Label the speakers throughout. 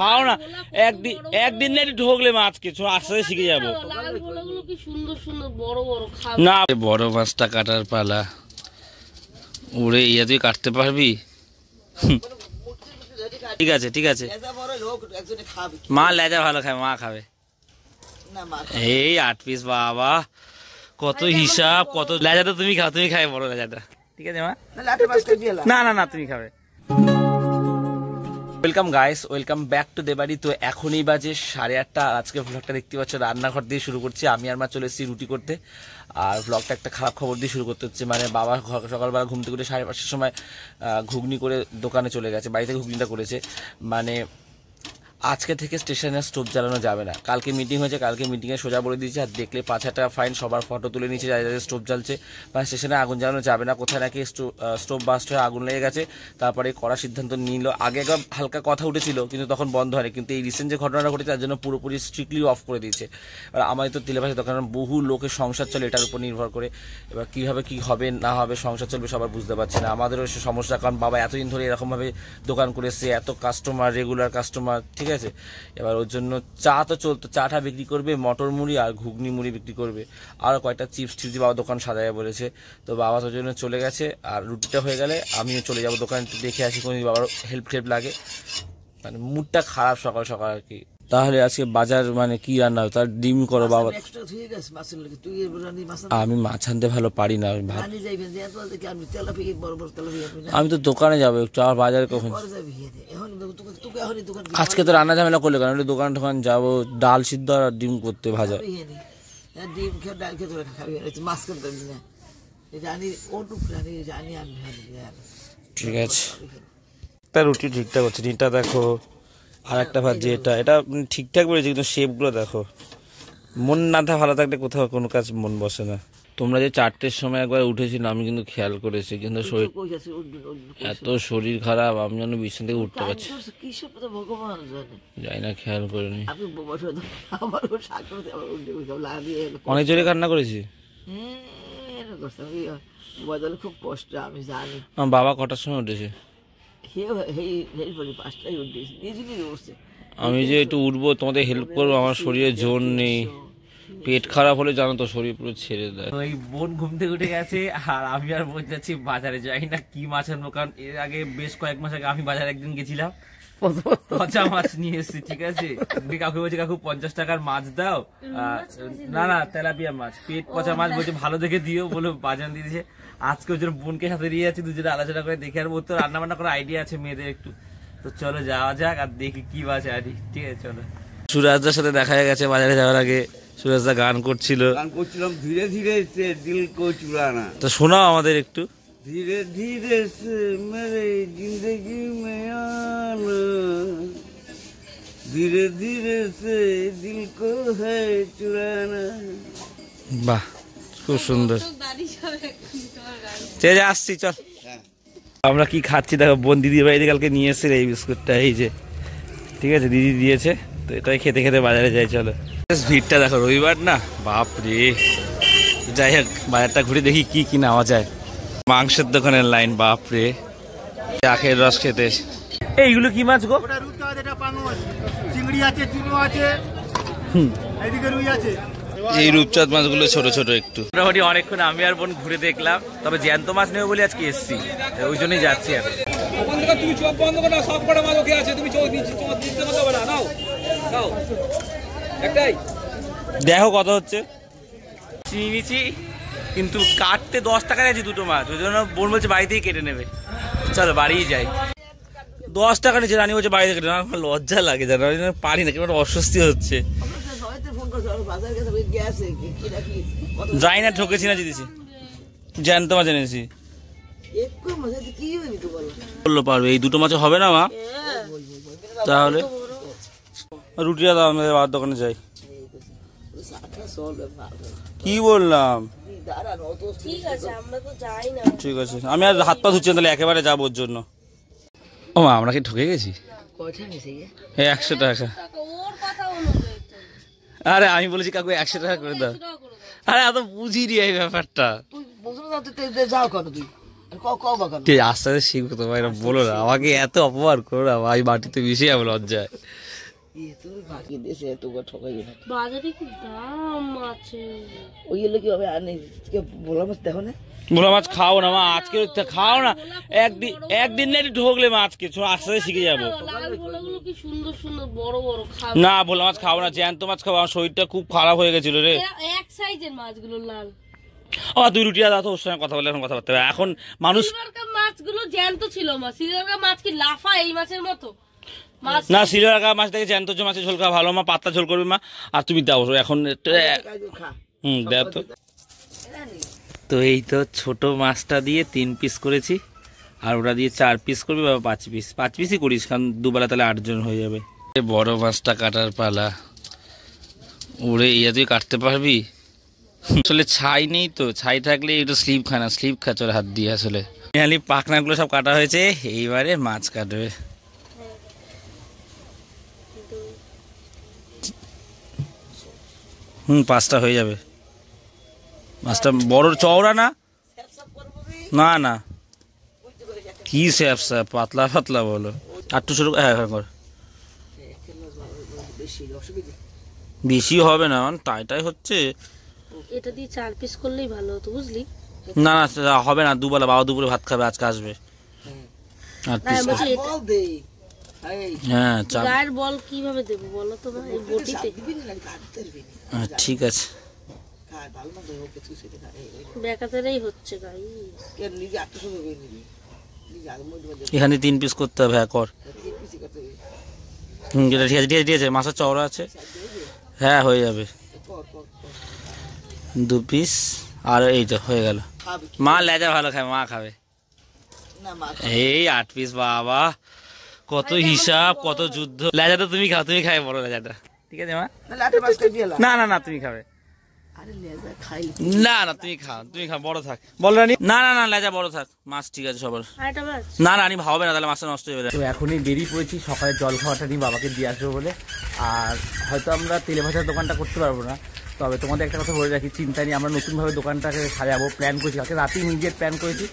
Speaker 1: খাও না। একদিন একদিন না একটু ঢোকলে মাছকে চ আস্তে আস্তে শিখে যাব।
Speaker 2: লাল ভোলাগুলো কি সুন্দর সুন্দর বড় বড় খাবে।
Speaker 1: না বড় মাছটা কাটার পালা। উড়ে ইয়া তুই কাটতে পারবি? ঠিক আছে ঠিক আছে। মা লেজা ভালো খায় মা খাবে। এই আট পিস বাবা। কত হিসাব কত লেজাটা তুমি খাও তুমি খাবে বড় লেজাটা। ঠিক আছে মা? না না না তুমি খাবে। Welcome guys welcome back to দেবাড়ি তো এখনই বাজে সাড়ে আটটা। আজকে ভ্লগটা দেখতে পাচ্ছ, রান্নাঘর দিয়ে শুরু করছি। আমি আর মা চলে এসেছি রুটি করতে। আর ভ্লগটা একটা খারাপ খবর দিয়ে শুরু করতে হচ্ছে। মানে বাবা সকালবেলা ঘুম থেকে উঠে সাড়ে পাঁচটার সময় ঘুগনি করে দোকানে চলে গেছে, বাড়িতে ঘুগনিটা করেছে। মানে আজকে থেকে স্টেশনে স্টোভ জ্বালানো যাবে না। কালকে মিটিং হয়েছে, কালকে মিটিংয়ে সোজা বলে দিয়েছে, আর দেখলে পাঁচ হাজার ফাইন সবার ফটো তুলে নিচ্ছে যাদের যাদের স্টোভ জ্বালছে। বা স্টেশনে আগুন জ্বালানো যাবে না, কোথায় নাকি স্টো- স্টোভ বাস্ট হয়ে আগুন লেগে গেছে, তারপরে কড়া সিদ্ধান্ত নিল। আগে একবার হালকা কথা উঠেছিল, কিন্তু তখন বন্ধ হয়নি। কিন্তু এই রিসেন্ট যে ঘটনাটা ঘটেছে, তার জন্য পুরোপুরি স্ট্রিক্টলি অফ করে দিয়েছে। এবার আমাদের তো তেলেভাষা দোকান বহু লোকের সংসার চলে, এটার উপর নির্ভর করে। এবার কীভাবে কি হবে, না হবে, সংসার চলবে, সবার বুঝতে পারছে না। আমাদেরও সে সমস্যা, কারণ বাবা এতদিন ধরে এরকমভাবে দোকান করেছে এত কাস্টমার রেগুলার কাস্টমার ঠিক আছে? এবার ওর জন্য চা তো চলতো চাটা বিক্রি করবে, মটর মুড়ি আর ঘুগনি মুড়ি বিক্রি করবে। আর কয়েকটা চিপস টিপস বাবা দোকান সাজায় বলেছে। তো বাবা তোর জন্য চলে গেছে আর রুটিটা হয়ে গেলে আমিও চলে যাব দোকান দেখে আসি কোনো বাবার হেল্প টেল্প লাগে। মানে মুডটা খারাপ সকাল সকাল আর কি। তাহলে আজকে বাজার মানে কি রান্না হবে? তার ডিম করো বাবা। আমি মাছ আনতে ভালো পারি না আমি তো দোকানে যাব একটু আর বাজারে কখন? আজকে তো রান্না ঝামেলা করলে কারণ দোকান টোকান যাব ডাল সিদ্ধ আর ডিম করতে ভাজা।
Speaker 3: ডিম খেয়ে ডাল খেয়ে তোরা খাবি। মাছ করতে না? রানি ওটুক রানি রানি আনবি
Speaker 1: ঠিক আছে। একটা রুটি ঠিকঠাক হচ্ছে ডিমটা দেখো। আর একটা ভাজি এটা এটা ঠিকঠাক বলেছে কিন্তু শেপগুলো দেখো। মন না থা ভালো থাকলে কোথাও কোনো কাজ মন বসে না। তোমরা যে চারটের সময় একবার উঠেছিল আমি কিন্তু খেয়াল করেছি কিন্তু শরীর এত শরীর খারাপ আমি যেন বিছানা থেকে উঠতে পারছি। যাই না খেয়াল করিনি। অনেক জোরে কান্না করেছি?
Speaker 3: হ্যাঁ বদলে খুব কষ্ট আমি জানি।
Speaker 1: বাবা কটার সময় উঠেছে? আমি যে একটু উঠবো তোমাদের হেল্প করব আমার শরীরে জোর নেই। পেট খারাপ হলে জানো তো শরীর পুরো ছেড়ে দেয়। ওই বোন ঘুম থেকে উঠে গেছে আর আমি আর বোঝাচ্ছি যাচ্ছি বাজারে যাই না কি মাছের দোকান কারণ এর আগে বেশ কয়েক মাস আগে আমি বাজারে একদিন গেছিলাম। পচা মাছ নিয়ে এসেছি ঠিক আছে? কাকু বলছে কাকু পঞ্চাশ টাকার মাছ দাও। না না তেলাপিয়া মাছ। পেট পচা মাছ বলছে ভালো দেখে দিও বলে দিয়ে দিয়েছে। আজকে ওই জন্য বোনকে সাথে নিয়ে যাচ্ছি দুজনে আলোচনা করে দেখে আর তো রান্না বান্না করার আইডিয়া আছে মেয়েদের একটু। তো চলো যাওয়া যাক আর দেখি কি বাজে আনি ঠিক আছে চলো। সুরাজদার সাথে দেখা গেছে বাজারে যাওয়ার আগে। সুরাজদা গান করছিল।
Speaker 4: গান করছিলাম ধীরে ধীরে সে দিল কো চুরানা
Speaker 1: তো শোনাও আমাদের একটু।
Speaker 4: ধীরে ধীরে সে মেরে জিন্দগি মে আনা ধীরে ধীরে সে দিল কো है চুরানা
Speaker 1: বাহ খুব সুন্দর। আছে আসছি চল। আমরা কি খাচ্ছি? দেখো বোন দিদি বাড়িতে কালকে নিয়ে এসেছিল এই বিস্কুটটা এই যে। ঠিক আছে দিদি দিয়েছে তো এটাই খেতে খেতে বাজারে যাই চলো। বেশ ভিড়টা দেখো রবিবার না? বাপ রে যাই হোক বাজারটা ঘুরে দেখি কি কি নেওয়া যায়। মাংসের দোকানের লাইন বাপরে। আখের রস খেতে। এইগুলো কি মাছ গো?
Speaker 5: চিংড়ি আছে চিংড়ো আছে এদিকে রুই আছে।
Speaker 1: এই রূপচাঁদ মাছগুলো ছোট ছোট একটু। মোটামুটি অনেকক্ষণ আমি আর বোন ঘুরে দেখলাম। তবে জ্যান্ত মাছ নেবে বলে আজকে এসছি। ওই জন্যই যাচ্ছি আর।
Speaker 6: ওখান থেকে তুমি চোখ বন্ধ করো সব কটা মাছ ওকে আছে তুমি চোখ দিচ্ছি চোখ দিতে হবে না নাও নাও। একটাই।
Speaker 1: দেখো কত হচ্ছে। চিনি নিচ্ছি কিন্তু কাটতে দশ টাকা আছে দুটো মাছ, ওই জন্য বোন বলছে বাড়িতেই কেটে নেবে। চলো বাড়িই যাই। দশ টাকা নিচ্ছে, রানী বলছে বাড়িতে কেটে। আমার লজ্জা লাগে জানো পারি না, কেমন অস্বস্তি হচ্ছে। যাই না ঠকেছি না জিতেছি। জ্যান্ত মাছ এনেছি। বলল পারবে, এই দুটো মাছ হবে না মা? তাহলে রুটিটা দাও আমাদের দোকানে যাই। কি বললাম?
Speaker 2: ঠিক আছে আমরা তো যাই না।
Speaker 1: ঠিক আছে আমি আর হাত পা ধুচ্ছি তাহলে একেবারে যাব ওর জন্য। ও মা আমরা কি ঠকে গেছি? একশো টাকা।
Speaker 2: টাকা ওর কথা অনুযায়ী তো
Speaker 1: আরে আমি বলেছি কাকু একশো টাকা করে দাও।
Speaker 2: টাকা করে দাও।
Speaker 1: আরে এত বুঝিনি এই ব্যাপারটা। আস্তে আস্তে শিখব তোমার বলো না। আমাকে এত অপমান করো না ভাই মাটিতে মিশে যাব লজ্জায়।
Speaker 3: দেশে এত ঠকাই
Speaker 2: বাজারে কি দাম আছে?
Speaker 3: ওইগুলো কি হবে আর নেই মাছ দেখো না?
Speaker 1: ভোলা মাছ খাও না মা আজকে খাও না। একদিন একদিন না একটু ঢোকলে মা আজকে আস্তে আস্তে শিখে যাব।
Speaker 2: লাল ভোলাগুলো কি সুন্দর সুন্দর বড় বড়
Speaker 1: না ভোলা মাছ খাও না জ্যান্ত মাছ খাব আমার শরীরটা খুব খারাপ হয়ে গেছিল রে।
Speaker 2: এক সাইজের মাছগুলো লাল।
Speaker 1: ও তুই রুটি দাও তো ওর সঙ্গে কথা বলে এখন কথা বলতে হবে। এখন মানুষ
Speaker 2: মাছগুলো জ্যান্ত ছিল মা মাছ কি লাফা এই মাছের মতো?
Speaker 1: না সিলভার কাপ মাছ থেকে জ্যান্ত মাছের ঝোল খাওয়া ভালো মা পাতলা ঝোল করবে মা আর তুমি দাও এখন হুম দেখ তো। তো এই তো ছোট মাছটা দিয়ে তিন পিস করেছি আর ওটা দিয়ে চার পিস করবি বা পাঁচ পিস পাঁচ পিসই করিস কারণ দুবেলা তাহলে আটজন হয়ে যাবে। বড় মাছটা কাটার পালা। ওরে ইয়া তুই কাটতে পারবি? আসলে ছাই নেই তো ছাই থাকলে একটু স্লিপ খায় না স্লিপ খাচ্ছে হাত দিয়ে আসলে। খালি পাখনাগুলো সব কাটা হয়েছে এইবারে মাছ কাটবে। হুম পাঁচটা হয়ে যাবে। মাছটা বড় চওড়া না? না না। কি স্যাপ স্যাপ পাতলা পাতলা বলো। আটটু শুরু হ্যাঁ হ্যাঁ কর
Speaker 3: বেশি
Speaker 1: বেশি হবে না মানে টাই টাই হচ্ছে।
Speaker 2: এটা দিয়ে চার পিস করলেই ভালো হতো বুঝলি?
Speaker 1: না না হবে না দুবেলা বাবা দুপুরে ভাত খাবে আজকে আসবে। আট পিস হ্যাঁ
Speaker 2: গায়ের বল কীভাবে দেবো বলো তো এই বটিতে।
Speaker 3: দিবি না কাটতে পারবি না
Speaker 1: হ্যাঁ, ঠিক আছে।
Speaker 2: হচ্ছে গাই
Speaker 1: এখানে তিন পিস করতে হবে হ্যাঁ কর। হুম এটা ঠিক আছে ঠিক আছে ঠিক আছে মাছের চওড়া আছে। হ্যাঁ হয়ে যাবে।
Speaker 3: কর কর কর
Speaker 1: দু পিস আর এই তো হয়ে গেল। মা লেজা ভালো খায় মা খাবে। এই আট পিস বাবা। কত হিসাব কত যুদ্ধ। লেজা তো তুমি খাও তুমি খাবে বড় লেজাটা। ঠিক আছে মা?
Speaker 3: না
Speaker 1: না না না তুমি খাবে।
Speaker 3: আরে লেজা খাই
Speaker 1: না না তুমি খাও তুমি খাও বড় থাক। বল রানি। না না না লেজা বড় থাক। মাছ ঠিক আছে সবার। না না আমি হবে না তাহলে মাছটা নষ্ট হয়ে যাবে। তো এখনই বেরিয়ে পড়েছি সকালে জল খাওয়াটা নিয়ে বাবাকে দিয়ে আসব বলে। আর হয়তো আমরা তেলে ভাজার দোকানটা করতে পারব না। তবে তোমাদের একটা কথা বলে রাখি, চিন্তা নিয়ে আমরা নতুনভাবে দোকানটাকে সাজাবো প্ল্যান করেছি। কালকে রাতেই নিজের প্ল্যান করেছি,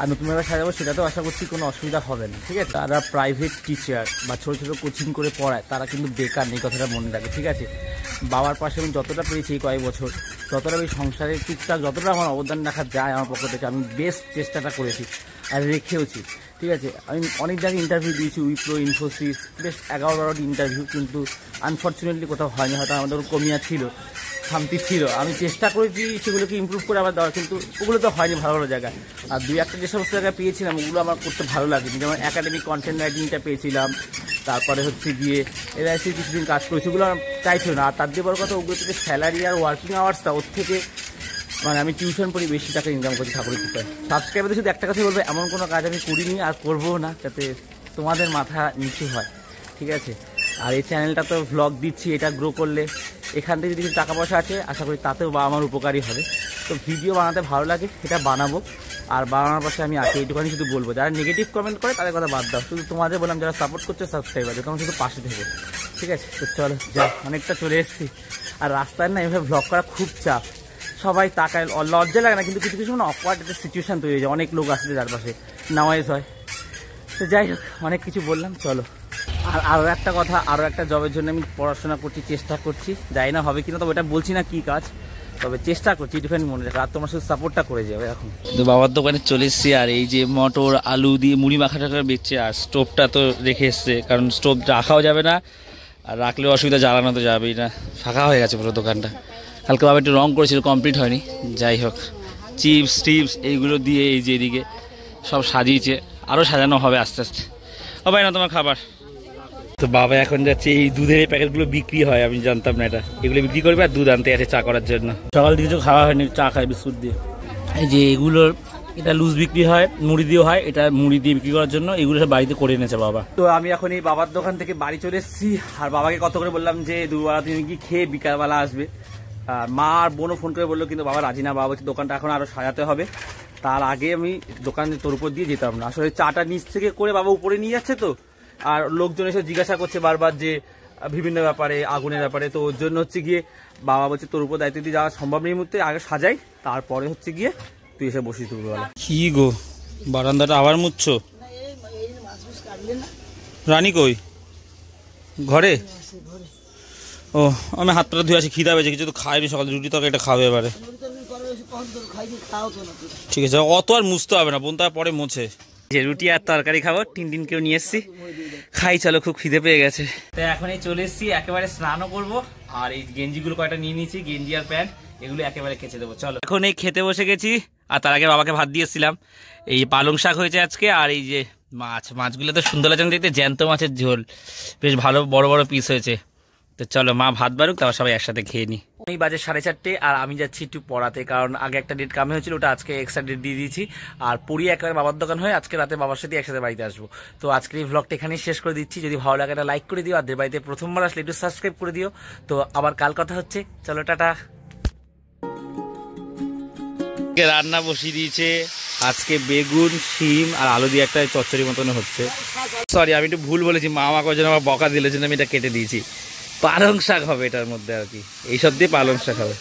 Speaker 1: আর নতুনভাবে সাজাবো, সেটাতেও আশা করছি কোনো অসুবিধা হবে না, ঠিক আছে? তারা প্রাইভেট টিচার বা ছোটো ছোটো কোচিং করে পড়ায়, তারা কিন্তু বেকার নেই কথাটা মনে রাখে ঠিক আছে? বাবার পাশে আমি যতটা পেরেছি এই কয়েক বছর যতটা আমি সংসারে, টুকটাক যতটা আমার অবদান রাখা যায় আমার পক্ষ থেকে, আমি বেস্ট চেষ্টাটা করেছি আর রেখেওছি, ঠিক আছে? আমি অনেক জায়গায় ইন্টারভিউ দিয়েছি উইপ্রো ইনফোসিস বেশ এগারো বারোটি ইন্টারভিউ কিন্তু আনফর্চুনেটলি কোথাও হয়নি, হয়তো আমাদের কমিয়া ছিল। খামতি ছিল। আমি চেষ্টা করেছি সেগুলোকে ইমপ্রুভ করে আবার দেওয়ার, কিন্তু ওগুলো তো হয়নি ভালো ভালো জায়গায়। আর দুই একটা যে সমস্ত জায়গায় পেয়েছিলাম, ওগুলো আমার করতে ভালো লাগেনি। যেমন একাডেমিক কন্টেন্ট রাইটিংটা পেয়েছিলাম, তারপরে হচ্ছে গিয়ে এলআইসি কিছুদিন কাজ করেছি, ওগুলো আমার চাইছিল না। আর তার দিয়ে বড় কথা, ওগুলো থেকে স্যালারি আর ওয়ার্কিং আওয়ার্সটা ওর থেকে মানে আমি টিউশন পড়ি বেশি টাকা ইনকাম করছি ঠাকুরের কৃপায়। সাবস্ক্রাইবারদের শুধু একটা কথা বলব, এমন কোনো কাজ আমি করিনি আর করব না, যাতে তোমাদের মাথা নিচু হয়। ঠিক আছে? আর এই চ্যানেলটা তো ভ্লগ দিচ্ছি, এটা গ্রো করলে। এখান থেকে যদি কিছু টাকা পয়সা আছে, আশা করি তাতেও বা আমার উপকারী হবে। তো ভিডিও বানাতে ভালো লাগে, সেটা বানাবো। আর বানানোর পাশে আমি আছি এইটুখানি শুধু বলব। যারা নেগেটিভ কমেন্ট করে, তাদের কথা বাদ দাও। শুধু তোমাদের বললাম, যারা সাপোর্ট করছে সাবস্ক্রাইবার তোমার শুধু পাশে থেকে। ঠিক আছে? তো চলো, যা, অনেকটা চলে এসেছি। আর রাস্তায় না, এভাবে ভ্লগ করা খুব চাপ। সবাই তাকায় লজ্জা লাগে না, কিন্তু কিছু কিছু সময় অকওয়ার্ড একটা সিচুয়েশান তৈরি হয়ে যায়। অনেক লোক আসছে চারপাশে। নামাইজ হয়। তো যাই হোক, অনেক কিছু বললাম, চলো। আর আরও একটা কথা আরও একটা জবের জন্য আমি পড়াশোনা করছি, চেষ্টা করছি। যাই না হবে কিনা, তবে এটা বলছি না কি কাজ, তবে চেষ্টা করছি একটুখানি মনে রাখো। আর তোমার শুধু সাপোর্টটা করে যাবে এখন। তো বাবার দোকানে চলে এসেছি, আর এই যে মটর, আলু দিয়ে মুড়ি মাখা টাখা বেচছে, আর স্টোভটা তো রেখে এসছে, কারণ স্টোভ রাখাও যাবে না, আর রাখলেও অসুবিধা জ্বালানো তো যাবেই না। ফাঁকা হয়ে গেছে পুরো দোকানটা। কালকে বাবা একটু রং করেছিল কমপ্লিট হয়নি। যাই হোক চিপস টিপস এইগুলো দিয়ে এই যে এদিকে সব সাজিয়েছে আরও সাজানো হবে আস্তে আস্তে। ও ভাই না, তোমার খাবার? তো বাবা এখন যাচ্ছে, এই দুধের এই প্যাকেটগুলো বিক্রি হয়, আমি জানতাম না এটা। এগুলো বিক্রি করবে আর দুধ আনতে আছে চা করার জন্য। সকাল থেকে কিছু খাওয়া হয়নি, চা খায় বিস্কুট দিয়ে। এই যে এগুলোর এটা লুজ বিক্রি হয়, মুড়ি দিয়ে হয়, এটা মুড়ি দিয়ে বিক্রি করার জন্য, এগুলো সব বাড়িতে করে এনেছে বাবা। তো আমি এখন এই বাবার দোকান থেকে বাড়ি চলে এসেছি, আর বাবাকে কত করে বললাম যে দুবেলা তুমি কি খেয়ে বিকালবেলা আসবে? আর মা আর বোনও ফোন করে বলল, কিন্তু বাবা রাজি না, বাবা বলছে দোকানটা এখন আরও সাজাতে হবে। তার আগে আমি দোকানে তোর উপর দিয়ে যেতাম না। আসলে চাটা নিচ থেকে করে বাবা উপরে নিয়ে যাচ্ছে তো আর লোকজন এসে জিজ্ঞাসা করছে বারবার যে বিভিন্ন ব্যাপারে আগুনের ব্যাপারে। তো ওর জন্য হচ্ছে গিয়ে বাবা বলছে তোর উপর দায়িত্ব দিয়ে যাওয়া সম্ভব নেই এই মুহূর্তে আগে সাজাই তারপরে হচ্ছে গিয়ে তুই এসে বসিস দুপুরবেলা। কি গো বারান্দাটা আবার মুচ্ছ
Speaker 3: না এই এই মাছ মাছ কাটলে না
Speaker 1: রানী কই? ঘরে? ও আমি হাতটা ধুয়ে আসি খিদা পেয়েছে কিছু তো খাইনি সকালে রুটি তরকারি এটা খাবে এবারে। ঠিক আছে অত আর মুছতে হবে না বোন তার পরে মোছে। যে রুটি আর তরকারি খাব টিন টিন কেউ নিয়ে এসছি। খাই চলো খুব খিদে পেয়ে গেছে। তো এখন এই চলে এসছি একেবারে স্নানও করব। আর এই গেঞ্জিগুলো কয়টা নিয়ে নিয়েছি গেঞ্জি আর প্যান্ট এগুলো একেবারে কেচে দেবো চলো। এখন এই খেতে বসে গেছি আর তার আগে বাবাকে ভাত দিয়েছিলাম এই পালং শাক হয়েছে আজকে আর এই যে মাছ মাছগুলো তো সুন্দর লাগছে দেখতে জ্যান্ত মাছের ঝোল। বেশ ভালো বড় বড় পিস হয়েছে। তো চলো মা ভাত বাড়ুক তারপর সবাই একসাথে খেয়ে নি। এই বাজে সাড়ে চারটে, আর আমি যাচ্ছি একটু পড়াতে, কারণ আগে একটা ডেট কামে হয়েছিল, ওটা আজকে এক্সট্রা ডেট দিয়ে দিয়েছি। আর পড়িয়ে একবার বাবার দোকান হয়ে আজকে রাতে বাবার সাথে একসাথে বাড়িতে আসব। তো আজকের এই ভ্লগটা এখানেই শেষ করে দিচ্ছি। যদি ভালো লাগে লাইক করে দিও, আর বাড়িতে প্রথমবার আসলে একটু সাবস্ক্রাইব করে দিও। তো আবার কাল কথা হচ্ছে। চলো, টাটা। রান্না বসিয়ে দিয়েছে। আজকে বেগুন, শিম আর আলু দিয়ে একটা চচ্চড়ি মতন হচ্ছে। সরি আমি একটু ভুল বলেছি। মা আমাকে ওই জন্য আমার বকা দিলে জন্য আমি এটা কেটে দিয়েছি। পালং শাক হবে এটার মধ্যে আর কি। এইসব দিয়ে পালং শাক হবে।